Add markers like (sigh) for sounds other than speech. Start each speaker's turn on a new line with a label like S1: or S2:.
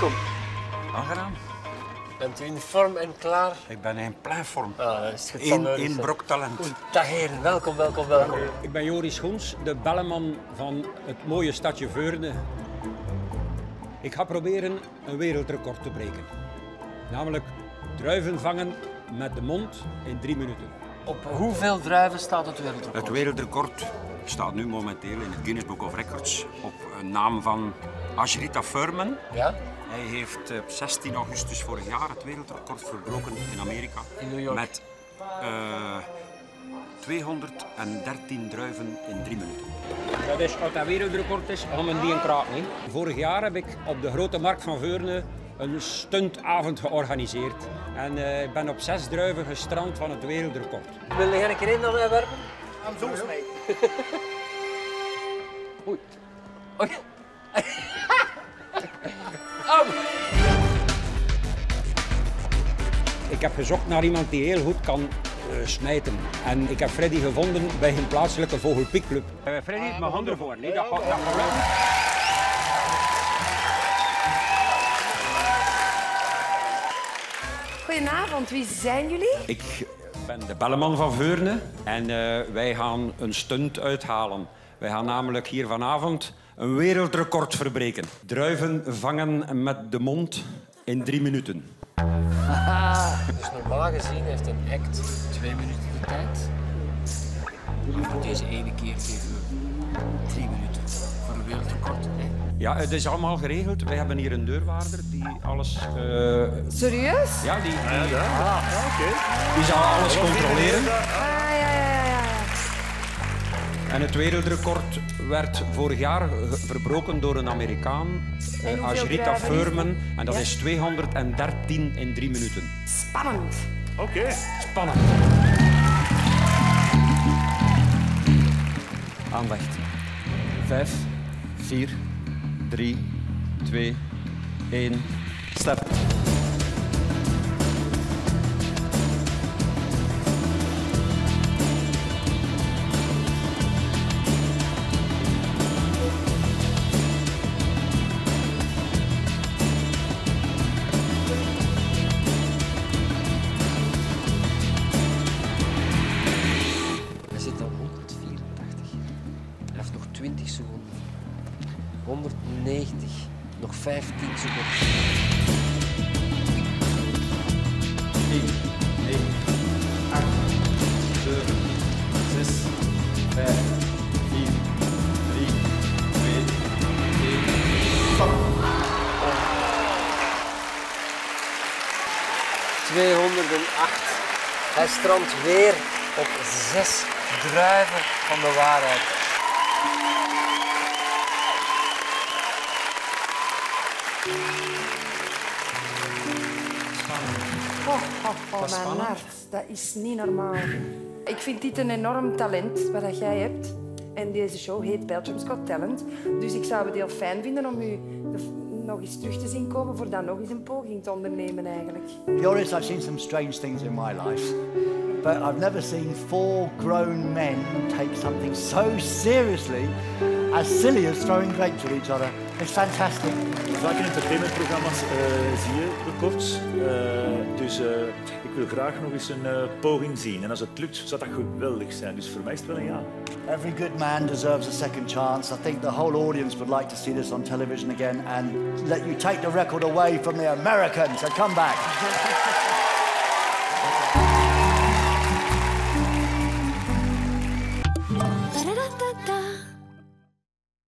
S1: welkom.
S2: Aangenaam.
S1: Bent u in vorm en klaar?
S2: Ik ben in pleinvorm.
S1: Ah, dat is het
S2: Eén,
S1: zal nodig
S2: één
S1: zijn.
S2: brok talent.
S1: Dag heren, welkom, welkom, welkom.
S3: Ik ben Joris Schoens, de belleman van het mooie stadje Veurne. Ik ga proberen een wereldrecord te breken. Namelijk druiven vangen met de mond in drie minuten.
S1: Op hoeveel druiven staat het wereldrecord?
S2: Het wereldrecord staat nu momenteel in het Guinness Book of Records op een naam van Ashrita Furman.
S1: Ja?
S2: Hij heeft eh, op 16 augustus vorig jaar het wereldrecord verbroken in Amerika.
S1: In New York.
S2: Met eh, 213 druiven in drie minuten.
S3: Dat is, als dat wereldrecord is, gaan we die een kraak niet. Vorig jaar heb ik op de grote markt van Veurne een stuntavond georganiseerd. En eh, ik ben op zes druiven gestrand van het wereldrecord.
S1: Wil jij een keer in werpen?
S4: Zeus, mate.
S1: Oei. Oei. (laughs)
S3: Ik heb gezocht naar iemand die heel goed kan eh, smijten. En ik heb Freddy gevonden bij een plaatselijke vogelpiekclub. Uh, Freddy, mijn handen voor. Nee, dat gaat, dat gaat wel.
S5: Goedenavond, wie zijn jullie?
S3: Ik ben de belleman van Veurne en eh, wij gaan een stunt uithalen. Wij gaan namelijk hier vanavond een wereldrecord verbreken. Druiven vangen met de mond in drie minuten.
S1: Dus normaal gezien heeft een act twee minuten de tijd. Deze ene keer geven we drie minuten voor een wereldrecord. Hè?
S3: Ja, het is allemaal geregeld. Wij hebben hier een deurwaarder die alles... eh,
S5: Serieus?
S3: ja, die, die, die zal alles controleren. En het wereldrecord werd vorig jaar verbroken door een Amerikaan,
S5: En
S3: eh,
S5: is
S3: Furman. En dat
S5: Ja.
S3: is 213 in drie minuten.
S5: Spannend.
S3: Spannend. Aandacht. Vijf, vier, drie, twee, één. Start.
S1: 120 seconden. 190. Nog 15 seconden.
S3: 1, 9, 8, 7, 6, 5, 4, 3, 2, 1.
S1: 208. Hij strandt weer op zes druiven van de waarheid.
S5: Oh, oh, oh mijn hart. Dat is niet normaal. Ik vind dit een enorm talent wat dat jij hebt. En deze show heet Belgium's Got Talent. Dus ik zou het heel fijn vinden om u nog eens terug te zien komen voor dan nog eens een poging te ondernemen eigenlijk.
S4: Joris, I've seen some strange things in my life, but I've never seen four grown men take something so seriously, as silly as throwing grapes at each other. It's fantastic.
S6: Vaak in entertainmentprogramma's eh, zie je de korts. Eh, dus eh, ik wil graag nog eens een poging zien. En als het lukt, zou dat geweldig zijn. Dus voor mij is het wel een ja.
S4: Every good man deserves a second chance. I think the whole audience would like to see this on television again and let you take the record away from the Americans. So come back. (laughs)